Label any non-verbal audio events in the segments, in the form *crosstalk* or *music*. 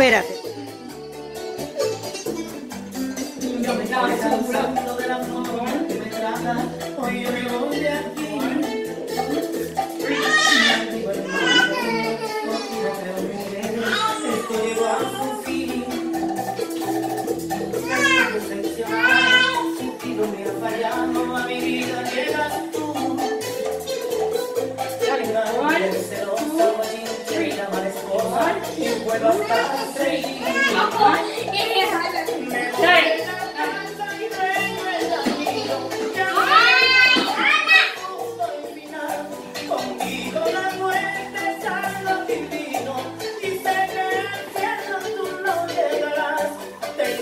espérate. Yo me estaba asegurando de la mano, me trata, hoy yo puedo hacer.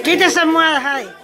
Quita.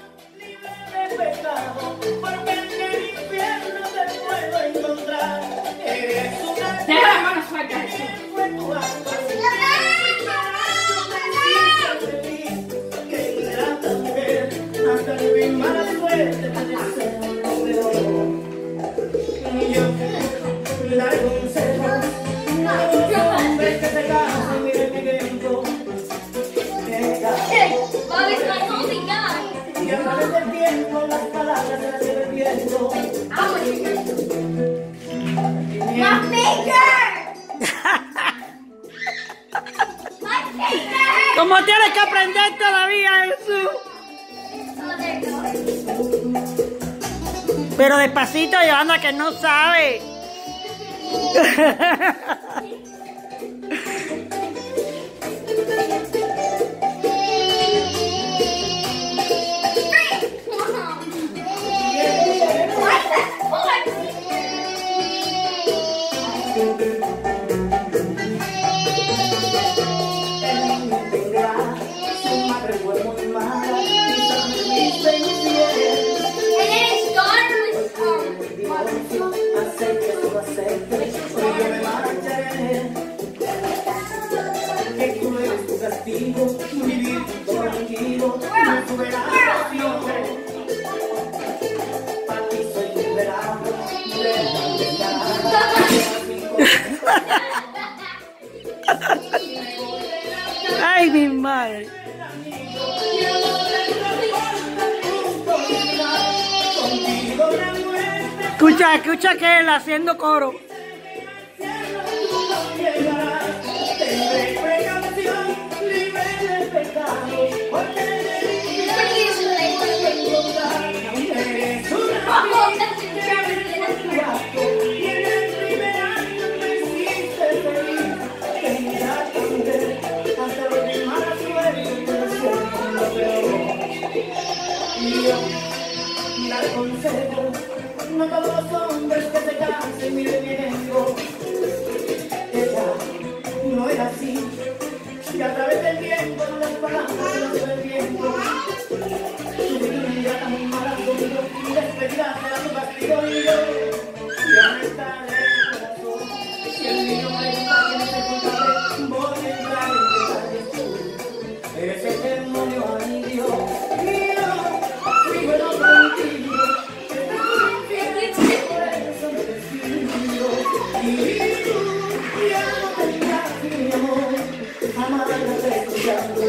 Como tienes que aprender todavía, Jesús. Pero despacito, Yolanda, que no sabe. *laughs* aceite, tu aceite. Que tú eres castigo, no. *laughs* Ay, mi madre. Escucha, escucha que él haciendo coro. No todos los hombres que se casan miren mi enemigo. Gracias.